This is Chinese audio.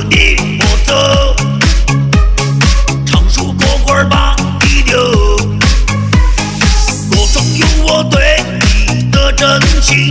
你莫走，唱首歌儿把你留。我曾有我对你的真情。